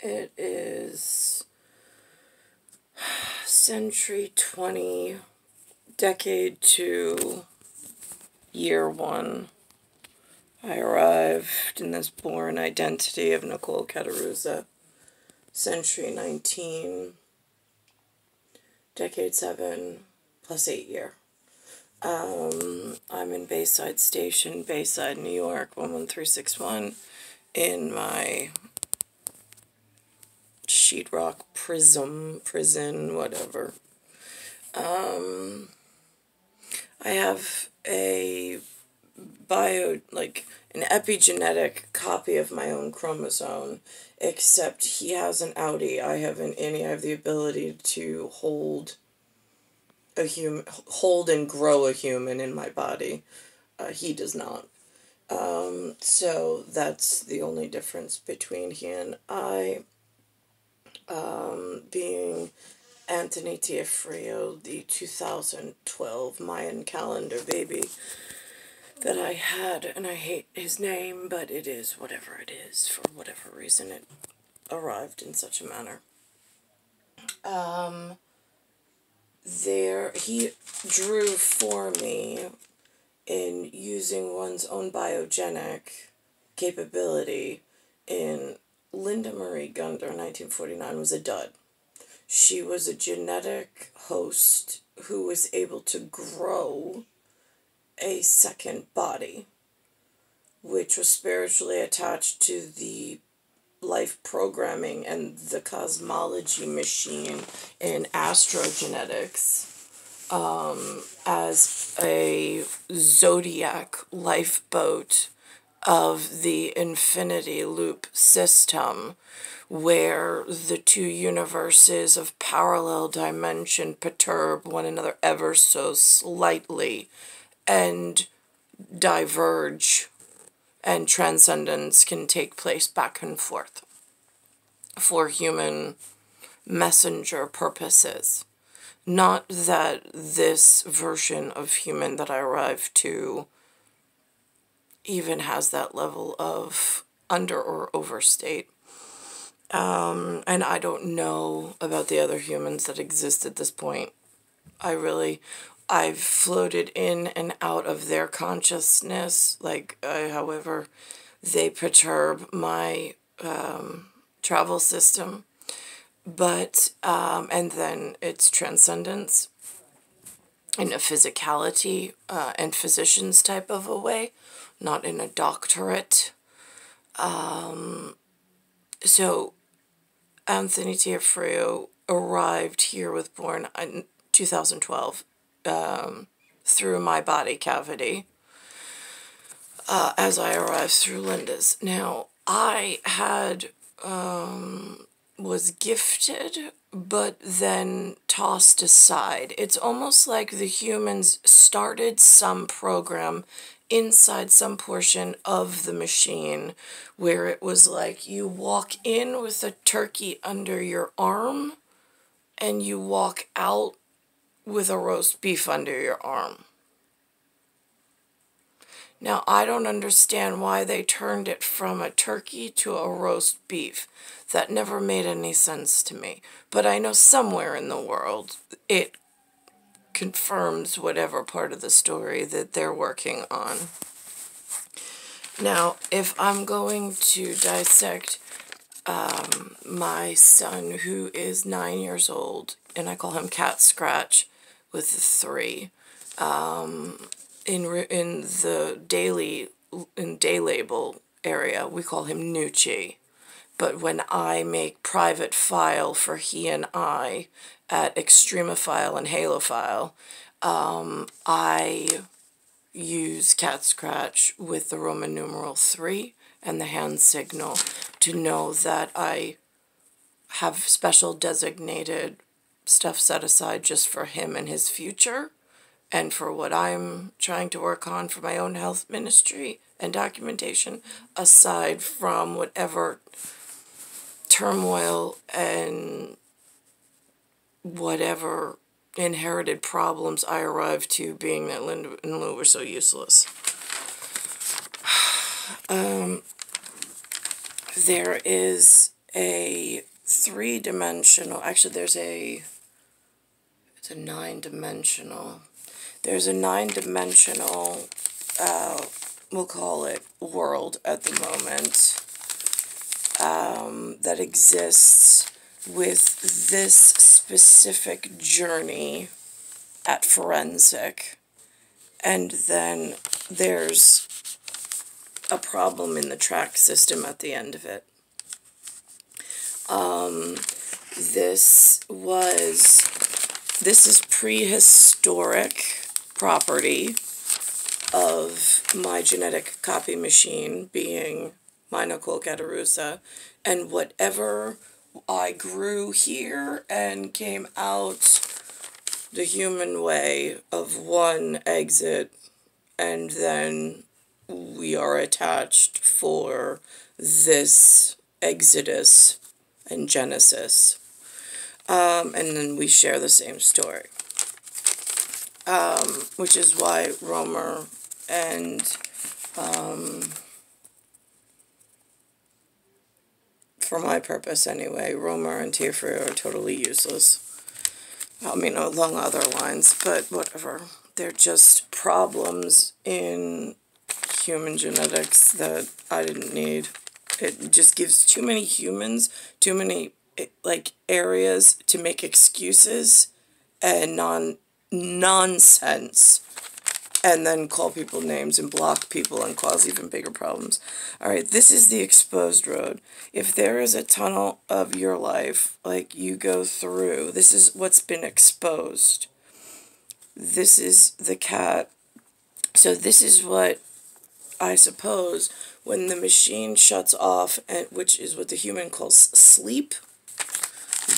It is century 20, decade 2, year 1. I arrived in this born identity of Nicole Cattaruzza, century 19, decade 7, plus 8 year. Um, I'm in Bayside Station, Bayside, New York, 11361, in my sheetrock prism, prison, whatever. Um, I have a bio, like an epigenetic copy of my own chromosome, except he has an outie. I have an innie. I have the ability to hold a human, hold and grow a human in my body. Uh, he does not. Um, so that's the only difference between he and I. Um, being Anthony Tiafrio, the 2012 Mayan calendar baby that I had, and I hate his name, but it is whatever it is, for whatever reason it arrived in such a manner. Um, there, he drew for me in using one's own biogenic capability in Linda Marie Gunder, 1949, was a dud. She was a genetic host who was able to grow a second body, which was spiritually attached to the life programming and the cosmology machine in astrogenetics um, as a zodiac lifeboat of the infinity loop system where the two universes of parallel dimension perturb one another ever so slightly and diverge and transcendence can take place back and forth for human messenger purposes. Not that this version of human that I arrived to even has that level of under or overstate. Um, and I don't know about the other humans that exist at this point. I really, I've floated in and out of their consciousness, like, uh, however, they perturb my um, travel system. But, um, and then it's transcendence in a physicality uh, and physicians type of a way, not in a doctorate. Um, so, Anthony Tiafrio arrived here with Born in 2012 um, through my body cavity uh, as I arrived through Linda's. Now, I had, um, was gifted, but then tossed aside. It's almost like the humans started some program inside some portion of the machine where it was like you walk in with a turkey under your arm and you walk out with a roast beef under your arm. Now, I don't understand why they turned it from a turkey to a roast beef. That never made any sense to me. But I know somewhere in the world it confirms whatever part of the story that they're working on. Now, if I'm going to dissect um, my son, who is nine years old, and I call him Cat Scratch with three, um, in in the daily in day label area, we call him Nucci. But when I make private file for he and I at Extremophile and Halophile, um, I use Cat Scratch with the Roman numeral 3 and the hand signal to know that I have special designated stuff set aside just for him and his future and for what I'm trying to work on for my own health ministry and documentation, aside from whatever turmoil and whatever inherited problems I arrived to being that Linda and Lou were so useless. Um, there is a three dimensional, actually, there's a, it's a nine dimensional, there's a nine dimensional, uh, we'll call it world at the moment, um, that exists with this specific journey at forensic. And then there's a problem in the track system at the end of it. Um, this was, this is prehistoric property of my genetic copy machine being Meinocol Cattaruzza, and whatever I grew here and came out the human way of one exit, and then we are attached for this exodus and genesis. Um, and then we share the same story. Um, which is why Romer and um, for my purpose anyway, Romer and Teferi are totally useless. I mean, along other lines, but whatever. They're just problems in human genetics that I didn't need. It just gives too many humans, too many, like, areas to make excuses and non nonsense and then call people names and block people and cause even bigger problems. All right, this is the exposed road. If there is a tunnel of your life, like you go through, this is what's been exposed. This is the cat. So this is what I suppose when the machine shuts off, and which is what the human calls sleep,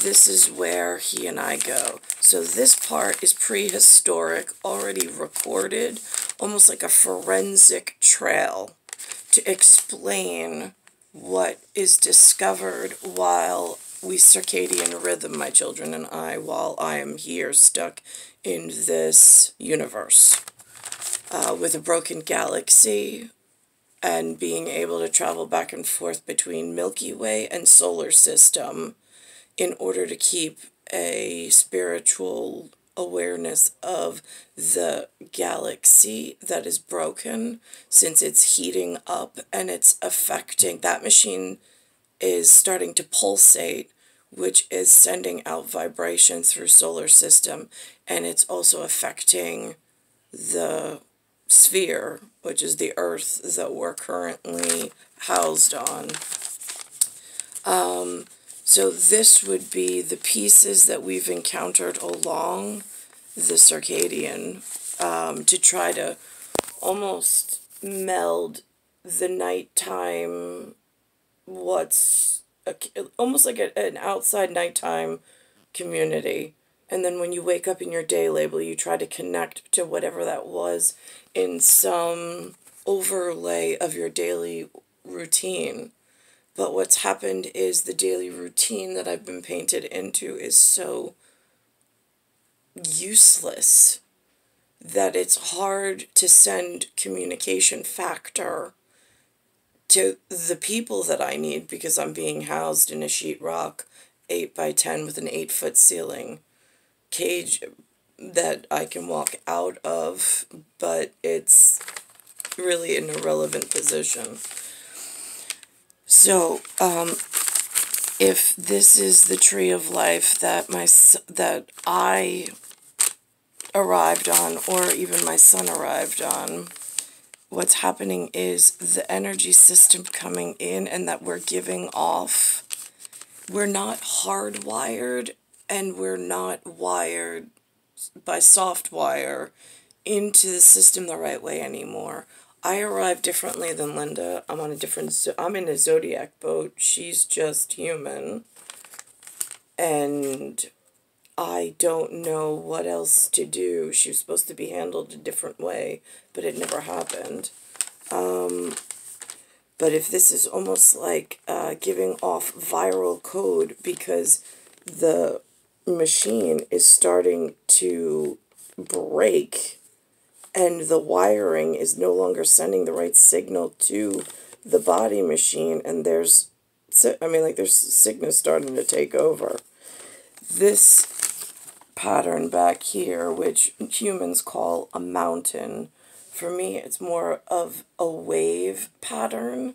this is where he and I go. So this part is prehistoric, already recorded, almost like a forensic trail to explain what is discovered while we circadian rhythm, my children and I, while I am here stuck in this universe uh, with a broken galaxy and being able to travel back and forth between Milky Way and solar system in order to keep a spiritual awareness of the galaxy that is broken since it's heating up and it's affecting that machine is starting to pulsate which is sending out vibration through solar system and it's also affecting the sphere which is the earth that we're currently housed on. Um, so this would be the pieces that we've encountered along the circadian um, to try to almost meld the nighttime, what's a, almost like a, an outside nighttime community. And then when you wake up in your day label, you try to connect to whatever that was in some overlay of your daily routine. But what's happened is the daily routine that I've been painted into is so useless that it's hard to send communication factor to the people that I need because I'm being housed in a sheetrock 8 by 10 with an 8 foot ceiling cage that I can walk out of, but it's really an irrelevant position. So, um, if this is the tree of life that my that I arrived on, or even my son arrived on, what's happening is the energy system coming in and that we're giving off. We're not hardwired and we're not wired by soft wire into the system the right way anymore. I arrive differently than Linda. I'm on a different, I'm in a zodiac boat. She's just human. And I don't know what else to do. She was supposed to be handled a different way, but it never happened. Um, but if this is almost like uh, giving off viral code because the machine is starting to break and the wiring is no longer sending the right signal to the body machine and there's. I mean, like there's sickness starting to take over. This pattern back here, which humans call a mountain, for me, it's more of a wave pattern.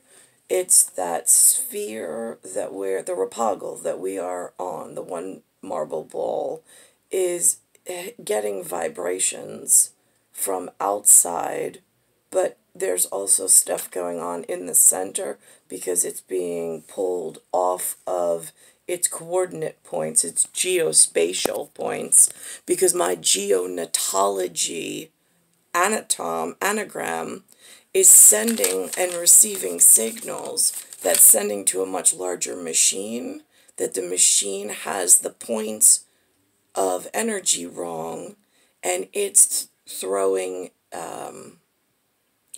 It's that sphere that we're, the repagel that we are on, the one marble ball, is eh, getting vibrations from outside, but there's also stuff going on in the center because it's being pulled off of its coordinate points, its geospatial points, because my geonatology anatom, anagram, is sending and receiving signals that's sending to a much larger machine, that the machine has the points of energy wrong, and it's throwing, um,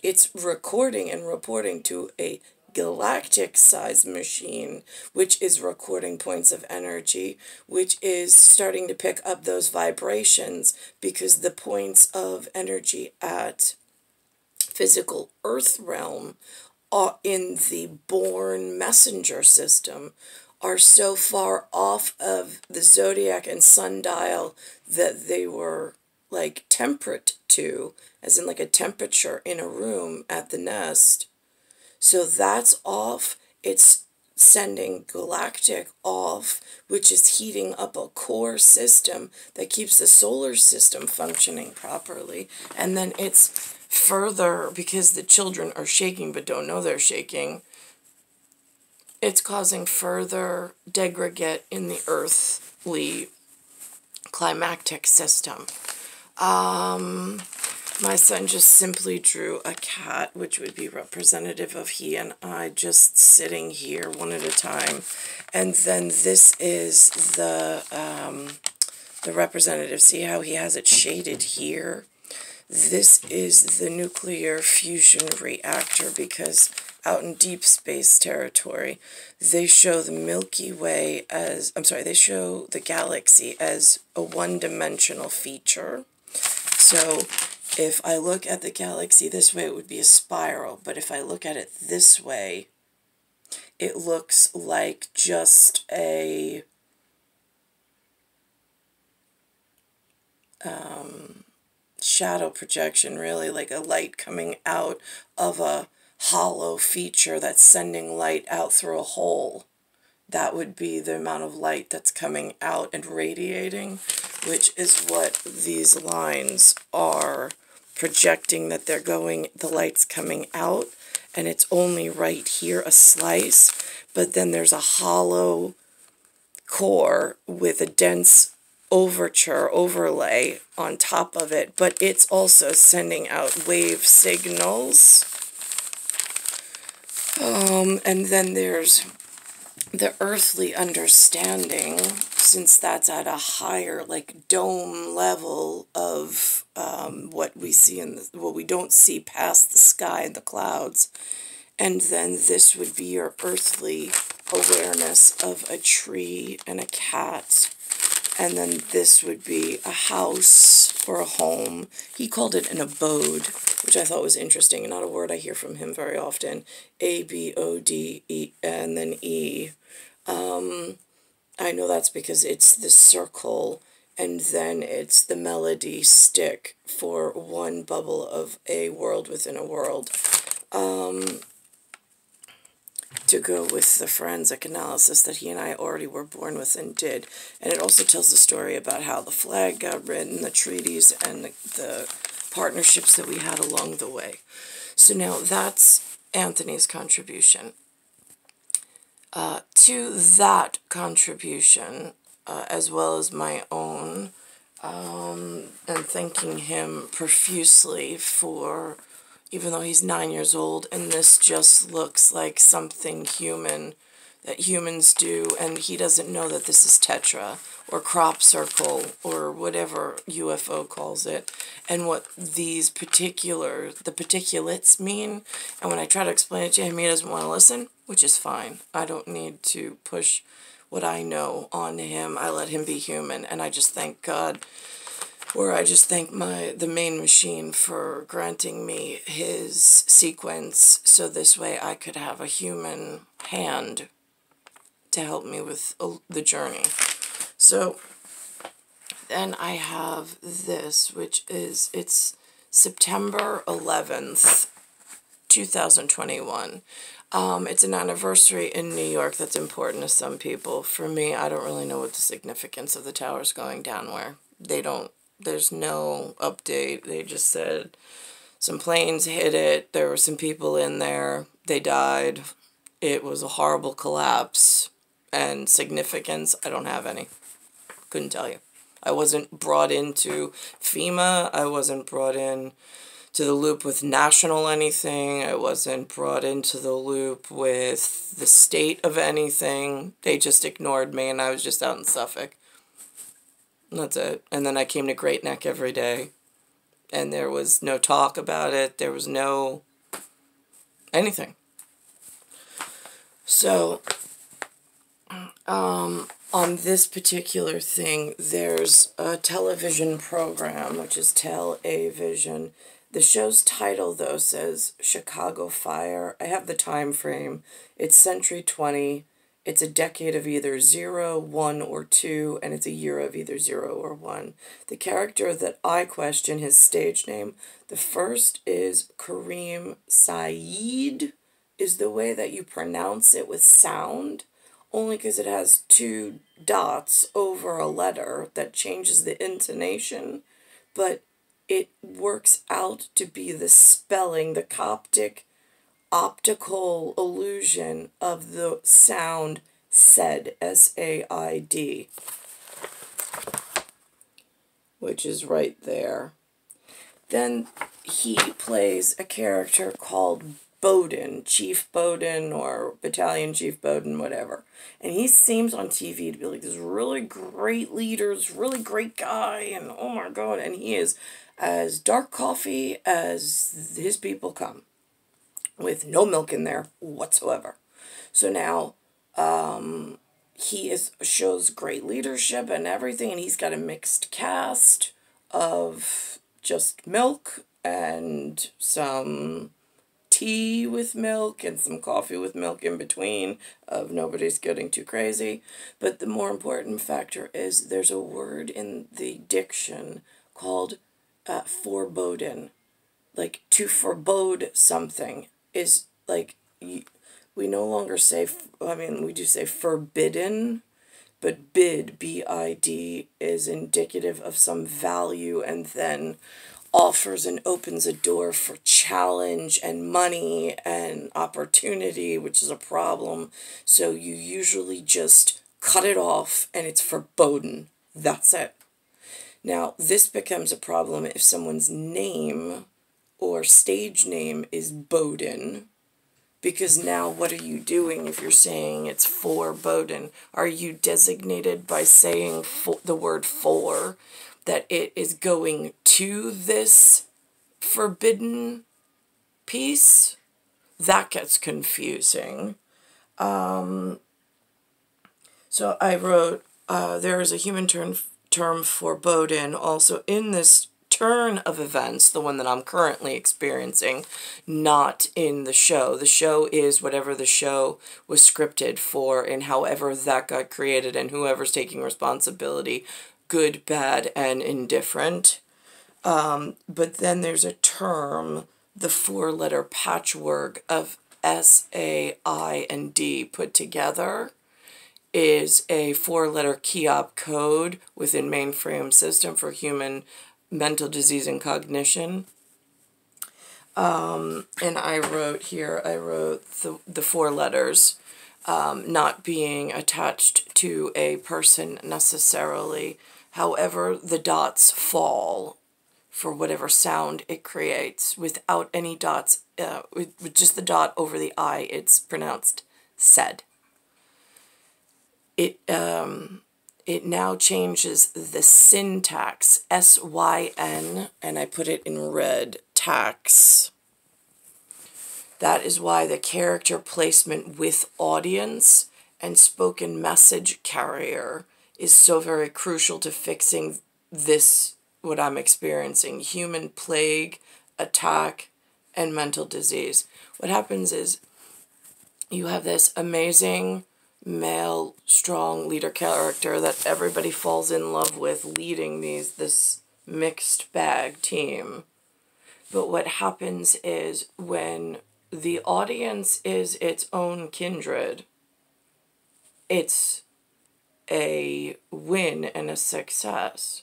it's recording and reporting to a galactic size machine, which is recording points of energy, which is starting to pick up those vibrations because the points of energy at physical earth realm are in the born messenger system are so far off of the zodiac and sundial that they were like temperate to, as in like a temperature in a room at the nest so that's off. It's sending galactic off, which is heating up a core system that keeps the solar system functioning properly. And then it's further, because the children are shaking but don't know they're shaking, it's causing further degradation in the earthly climactic system. Um, my son just simply drew a cat, which would be representative of he and I just sitting here one at a time. And then this is the, um, the representative. See how he has it shaded here? This is the nuclear fusion reactor because out in deep space territory, they show the Milky Way as, I'm sorry, they show the galaxy as a one-dimensional feature. So if I look at the galaxy this way, it would be a spiral. But if I look at it this way, it looks like just a um, shadow projection, really, like a light coming out of a hollow feature that's sending light out through a hole. That would be the amount of light that's coming out and radiating, which is what these lines are projecting that they're going, the light's coming out, and it's only right here, a slice, but then there's a hollow core with a dense overture overlay on top of it, but it's also sending out wave signals. Um, and then there's the earthly understanding, since that's at a higher, like, dome level of um, what we see in the, what we don't see past the sky and the clouds. And then this would be your earthly awareness of a tree and a cat. And then this would be a house or a home. He called it an abode, which I thought was interesting, and not a word I hear from him very often. A B O D E and then E. Um, I know that's because it's the circle and then it's the melody stick for one bubble of a world within a world. Um, to go with the forensic analysis that he and I already were born with and did. And it also tells the story about how the flag got written, the treaties, and the, partnerships that we had along the way. So now that's Anthony's contribution. Uh, to that contribution, uh, as well as my own, um, and thanking him profusely for, even though he's nine years old, and this just looks like something human that humans do, and he doesn't know that this is Tetra or crop circle or whatever UFO calls it, and what these particular, the particulates mean. And when I try to explain it to him, he doesn't want to listen, which is fine. I don't need to push what I know on him. I let him be human, and I just thank God, or I just thank my the main machine for granting me his sequence, so this way I could have a human hand to help me with the journey. So then I have this, which is, it's September 11th, 2021. Um, it's an anniversary in New York that's important to some people. For me, I don't really know what the significance of the towers going down where. They don't, there's no update. They just said some planes hit it. There were some people in there. They died. It was a horrible collapse. And significance, I don't have any. Couldn't tell you. I wasn't brought into FEMA. I wasn't brought in to the loop with national anything. I wasn't brought into the loop with the state of anything. They just ignored me and I was just out in Suffolk. That's it. And then I came to Great Neck every day. And there was no talk about it. There was no anything. So, um, on this particular thing, there's a television program, which is Tell A Vision. The show's title, though, says Chicago Fire. I have the time frame. It's Century 20. It's a decade of either 0, 1, or 2, and it's a year of either 0 or 1. The character that I question, his stage name, the first is Kareem Saeed, is the way that you pronounce it with sound only because it has two dots over a letter that changes the intonation, but it works out to be the spelling, the Coptic optical illusion of the sound said, S A I D, which is right there. Then he plays a character called Boden, Chief Boden or Battalion Chief Boden, whatever. And he seems on TV to be like this really great leader, this really great guy, and oh my god, and he is as dark coffee as his people come, with no milk in there whatsoever. So now, um, he is shows great leadership and everything, and he's got a mixed cast of just milk and some tea with milk and some coffee with milk in between of nobody's getting too crazy. But the more important factor is there's a word in the diction called uh, foreboding. Like to forebode something is like we no longer say, I mean, we do say forbidden, but bid, B I D, is indicative of some value and then offers and opens a door for challenge and money and opportunity, which is a problem. So you usually just cut it off and it's forbidden. That's it. Now, this becomes a problem if someone's name or stage name is Boden. Because now, what are you doing if you're saying it's for Boden? Are you designated by saying for, the word for that it is going to this forbidden piece, that gets confusing. Um, so I wrote, uh, there is a human term, term foreboding also in this turn of events, the one that I'm currently experiencing, not in the show. The show is whatever the show was scripted for and however that got created and whoever's taking responsibility, good, bad, and indifferent. Um, but then there's a term, the four letter patchwork of S, A, I, and D put together is a four letter KEOP code within mainframe system for human mental disease and cognition. Um, and I wrote here, I wrote the, the four letters um, not being attached to a person necessarily. However, the dots fall for whatever sound it creates without any dots, uh, with, with just the dot over the I, it's pronounced said. It, um, it now changes the syntax, S-Y-N, and I put it in red, tax. That is why the character placement with audience and spoken message carrier is so very crucial to fixing this what I'm experiencing human plague, attack, and mental disease. What happens is you have this amazing male strong leader character that everybody falls in love with leading these this mixed bag team. But what happens is when the audience is its own kindred, it's a win and a success.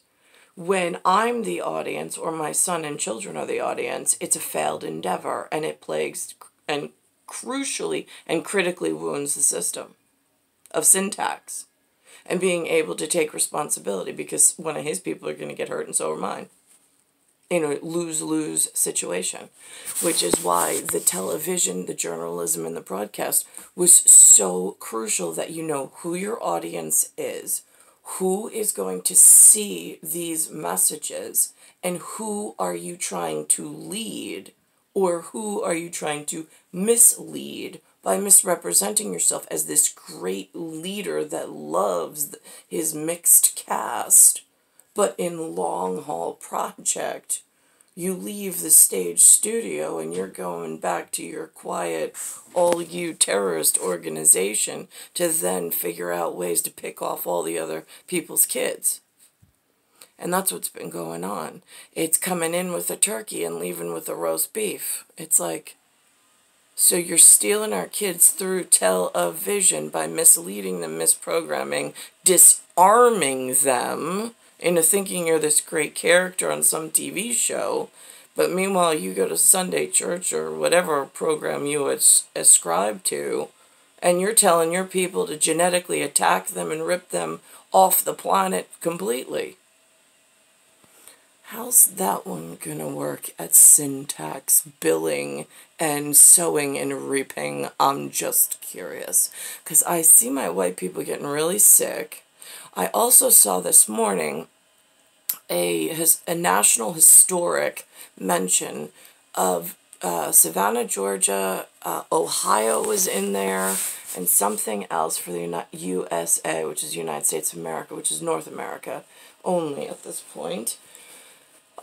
When I'm the audience or my son and children are the audience, it's a failed endeavor and it plagues and crucially and critically wounds the system of syntax and being able to take responsibility because one of his people are going to get hurt and so are mine. In a lose lose situation, which is why the television, the journalism, and the broadcast was so crucial that you know who your audience is, who is going to see these messages, and who are you trying to lead, or who are you trying to mislead by misrepresenting yourself as this great leader that loves his mixed cast but in long haul project, you leave the stage studio and you're going back to your quiet, all you terrorist organization to then figure out ways to pick off all the other people's kids. And that's what's been going on. It's coming in with a turkey and leaving with a roast beef. It's like, so you're stealing our kids through television by misleading them, misprogramming, disarming them into thinking you're this great character on some TV show, but meanwhile you go to Sunday church or whatever program you as- ascribe to, and you're telling your people to genetically attack them and rip them off the planet completely. How's that one gonna work at syntax, billing, and sowing and reaping? I'm just curious. Because I see my white people getting really sick I also saw this morning a a national historic mention of uh, Savannah, Georgia, uh, Ohio was in there, and something else for the Uni- USA, which is United States of America, which is North America only at this point.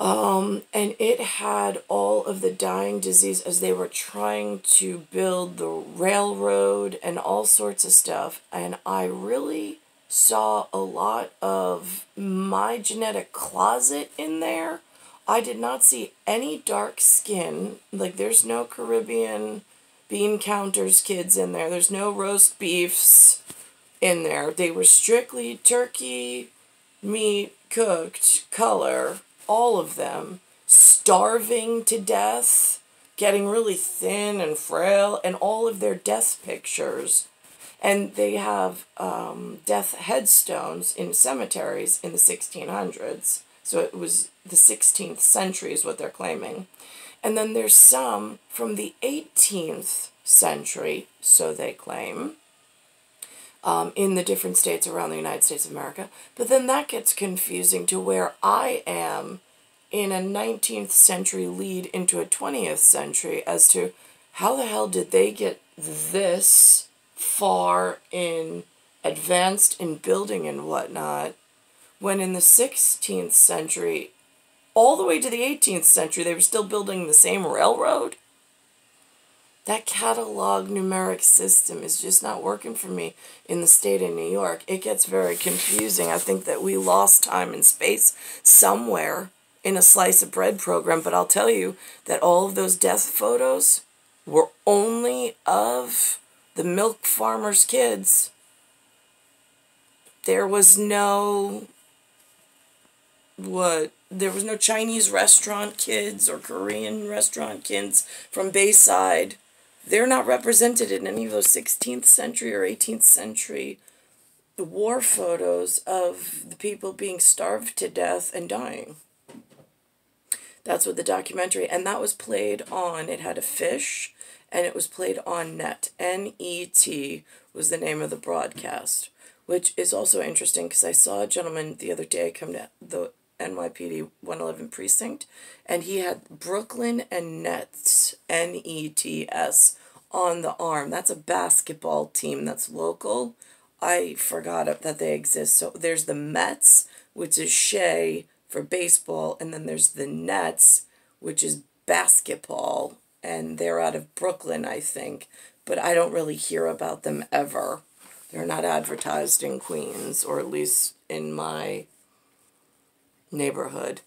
Um, and it had all of the dying disease as they were trying to build the railroad and all sorts of stuff. And I really saw a lot of my genetic closet in there. I did not see any dark skin. Like, there's no Caribbean bean counters kids in there. There's no roast beefs in there. They were strictly turkey, meat, cooked, color, all of them. Starving to death, getting really thin and frail, and all of their death pictures and they have um, death headstones in cemeteries in the 1600s. So it was the 16th century, is what they're claiming. And then there's some from the 18th century, so they claim, um, in the different states around the United States of America. But then that gets confusing to where I am in a 19th century lead into a 20th century as to how the hell did they get this far in advanced in building and whatnot, when in the 16th century, all the way to the 18th century, they were still building the same railroad. That catalog numeric system is just not working for me in the state of New York. It gets very confusing. I think that we lost time and space somewhere in a slice of bread program, but I'll tell you that all of those death photos were only of the milk farmer's kids. There was no what there was no Chinese restaurant kids or Korean restaurant kids from Bayside. They're not represented in any of those 16th century or 18th century the war photos of the people being starved to death and dying. That's what the documentary, and that was played on. It had a fish and it was played on net. N E T was the name of the broadcast, which is also interesting because I saw a gentleman the other day come to the NYPD 111 precinct, and he had Brooklyn and Nets, N E T S, on the arm. That's a basketball team that's local. I forgot that they exist. So there's the Mets, which is Shea for baseball, and then there's the Nets, which is basketball and they're out of Brooklyn, I think, but I don't really hear about them ever. They're not advertised in Queens, or at least in my neighborhood.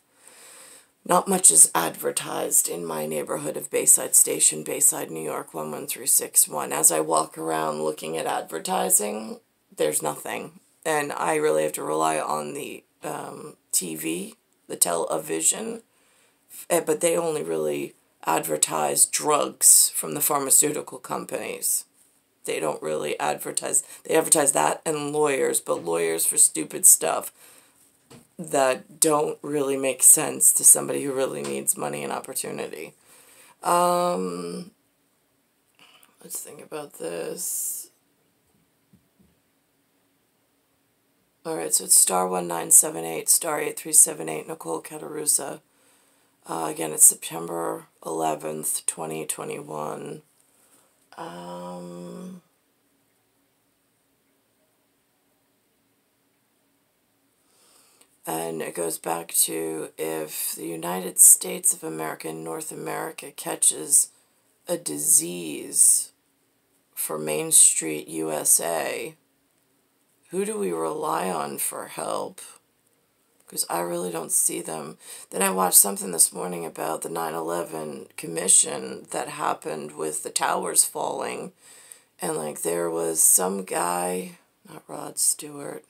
Not much is advertised in my neighborhood of Bayside Station, Bayside, New York, 11361. As I walk around looking at advertising, there's nothing. And I really have to rely on the um, TV, the television, eh, but they only really advertise drugs from the pharmaceutical companies. They don't really advertise, they advertise that and lawyers, but lawyers for stupid stuff that don't really make sense to somebody who really needs money and opportunity. Um, let's think about this. All right, so it's star 1978, star 8378, Nicole Cattaruzza. Uh, again, it's September 11th, 2021. Um, And it goes back to if the United States of America and North America catches a disease for Main Street USA, who do we rely on for help? Because I really don't see them. Then I watched something this morning about the 9 11 commission that happened with the towers falling. And like there was some guy, not Rod Stewart,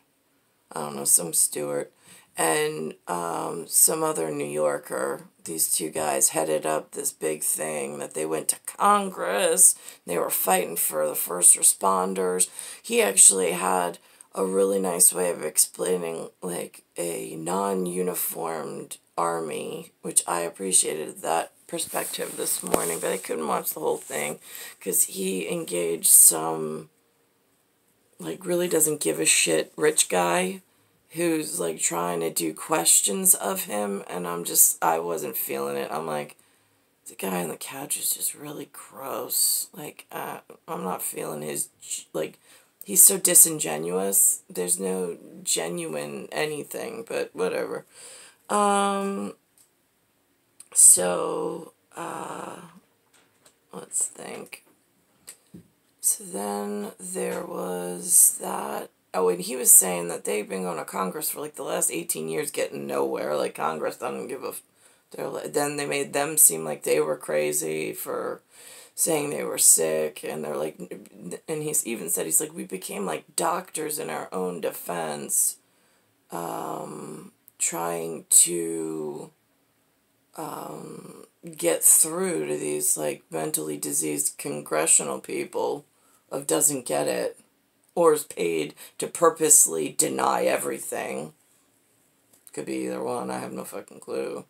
I don't know, some Stewart and um, some other New Yorker. These two guys headed up this big thing that they went to Congress. They were fighting for the first responders. He actually had a really nice way of explaining like a non-uniformed army, which I appreciated that perspective this morning, but I couldn't watch the whole thing because he engaged some like really doesn't give a shit rich guy who's like trying to do questions of him and I'm just I wasn't feeling it. I'm like the guy on the couch is just really gross. Like uh, I'm not feeling his like he's so disingenuous. There's no genuine anything, but whatever. Um so uh let's think. So then there was that Oh, and he was saying that they've been going to Congress for like the last 18 years getting nowhere. Like, Congress doesn't give a. They're, then they made them seem like they were crazy for saying they were sick. And they're like. And he's even said, he's like, we became like doctors in our own defense, um, trying to um, get through to these like mentally diseased congressional people of doesn't get it or is paid to purposely deny everything. Could be either one, I have no fucking clue.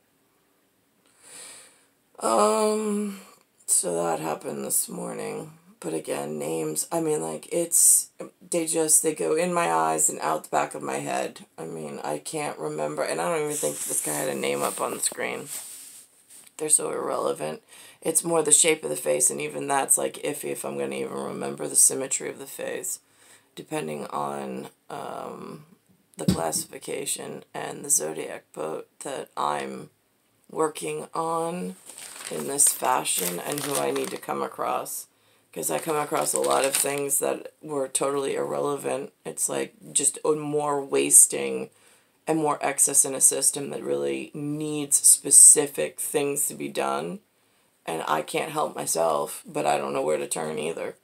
Um, so that happened this morning. But again, names, I mean, like, it's, they just, they go in my eyes and out the back of my head. I mean, I can't remember, and I don't even think this guy had a name up on the screen. They're so irrelevant. It's more the shape of the face, and even that's, like, iffy if I'm going to even remember the symmetry of the face depending on um, the classification and the zodiac boat that I'm working on in this fashion and who I need to come across. Because I come across a lot of things that were totally irrelevant. It's like just more wasting and more excess in a system that really needs specific things to be done. And I can't help myself, but I don't know where to turn either.